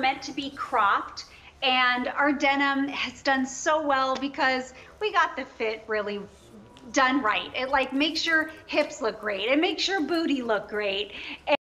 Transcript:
meant to be cropped and our denim has done so well because we got the fit really done right. It like makes your hips look great. It makes your booty look great.